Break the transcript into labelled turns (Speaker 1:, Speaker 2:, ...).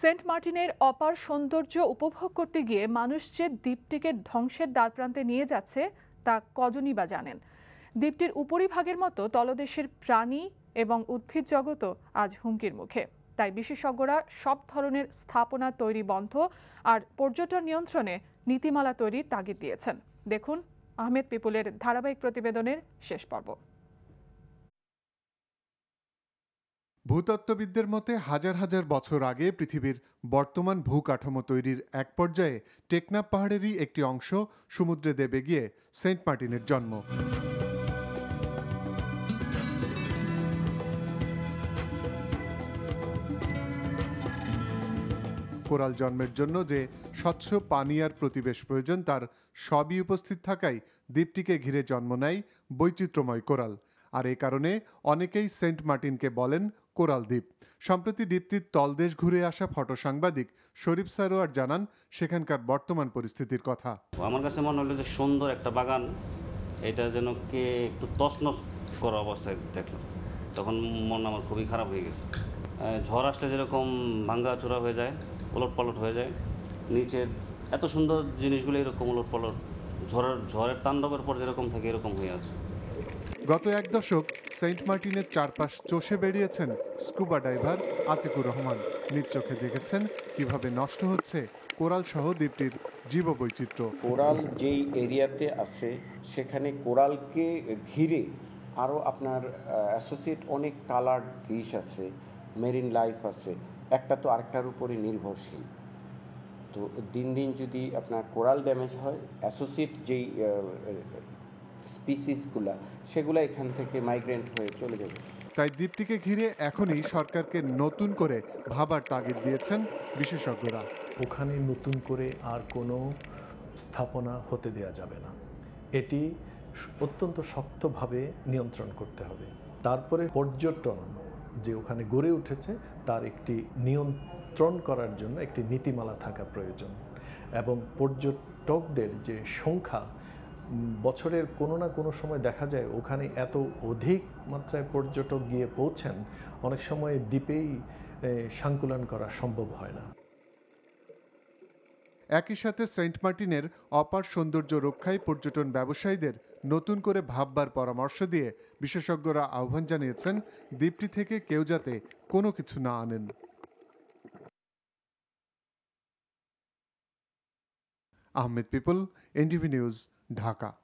Speaker 1: Saint মার্টিনের অপার সৌন্দর্য উপভোগ করতে গিয়ে মানুষ যে দ্বীপটিকে ধ্বংসের দ্বারপ্রান্তে নিয়ে যাচ্ছে, তা কজনই বা জানেন? দ্বীপটির উপরিভাগের মতো তলদেশের প্রাণী এবং উদ্ভিদ জগতও আজ হুমকির মুখে। তাই বিশেষজ্ঞরা সব ধরনের স্থাপনা তৈরি বন্ধ আর পর্যটন নিয়ন্ত্রণে নীতিমালা তৈরির তাগিদ দিয়েছেন। দেখুন আহমেদ পিপুলের ধারাবাহিক প্রতিবেদনের শেষ পর্ব।
Speaker 2: ভূতত্ত্ববিদদের মতে, হাজার হাজার বছর আগে পৃথিবীর বর্তমান ভূকাঠামো তৈরির এক পর্যায়ে টেকনাফ পাহাড়েরই একটি অংশ সমুদ্রে দেবে গিয়ে সেন্ট মার্টিনের জন্ম। কোরাল জন্মের জন্য যে স্বচ্ছ পানি আর প্রতিবেশ প্রয়োজন, তার সবই উপস্থিত থাকায় দ্বীপটিকে ঘিরে জন্ম নেয় বৈচিত্র্যময় কোরাল। আর এ কারণে অনেকেই সেন্ট মার্টিনকে বলেন কোরাল দ্বীপ। সম্প্রতি দ্বীপটির তলদেশ ঘুরে আসা ফটো সাংবাদিক শরীফ সারোয়ার জানান, সেখানকার বর্তমান পরিস্থিতির কথা।
Speaker 3: আমার কাছে মনে হলো যে সুন্দর একটা বাগান, এটা যেন কে একটু তছনছ করা অবস্থায় দেখলাম। তখন মন আমার খুবই খারাপ হয়ে গেছে। ঝড় আসলে যেরকম ভাঙ্গা চূড়া হয়ে যায় ওলট পালট হয়ে যায়, নিচের এত সুন্দর জিনিসগুলো এরকম ওলট পালট ঝড়ের ঝড়ের তাণ্ডবের পর যেরকম থাকে এরকম হয়ে আছে।
Speaker 2: গত এক দশক সেন্ট মার্টিনের চারপাশ চষে বেরিয়েছেন স্কুবা ডাইভার আতিকুর রহমান। নিজ চোখে দেখেছেন কীভাবে নষ্ট হচ্ছে কোরাল সহ দ্বীপটির জীববৈচিত্র্য।
Speaker 4: কোরাল যেই এরিয়াতে আছে, সেখানে কোরালকে ঘিরে আরও আপনার অ্যাসোসিয়েট অনেক কালার্ড ফিশ আছে মেরিন লাইফ আছে। একটা তো আরেকটার উপরে নির্ভরশীল। তো দিন দিন যদি আপনার কোরাল ড্যামেজ হয় অ্যাসোসিয়েট যেই স্পিসিসগুলা সেগুলো এখান থেকে মাইগ্রেন্ট হয়ে চলে যাবে।
Speaker 2: তাই দ্বীপটিকে ঘিরে এখনই সরকারকে নতুন করে ভাবার তাগিদ দিয়েছেন বিশেষজ্ঞরা।
Speaker 5: ওখানে নতুন করে আর কোনো স্থাপনা হতে দেওয়া যাবে না। এটি অত্যন্ত শক্তভাবে নিয়ন্ত্রণ করতে হবে। তারপরে পর্যটন যে ওখানে গড়ে উঠেছে তার একটি নিয়ন্ত্রণ করার জন্য একটি নীতিমালা থাকা প্রয়োজন। এবং পর্যটকদের যে সংখ্যা বছরের কোনো না কোনো সময় দেখা যায় ওখানে এত অধিক মাত্রায় পর্যটক গিয়ে পৌঁছেন, অনেক সময় দ্বীপেই সংকুলন করা সম্ভব হয় না।
Speaker 2: একই সাথে সেন্ট মার্টিনের অপার সৌন্দর্য রক্ষায় পর্যটন ব্যবসায়ীদের নতুন করে ভাববার পরামর্শ দিয়ে বিশেষজ্ঞরা আহ্বান জানিয়েছেন, দ্বীপটি থেকে কেউ যাতে কোনো কিছু না আনেন। Ahmed people, NTV news Dhaka.